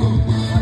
Oh.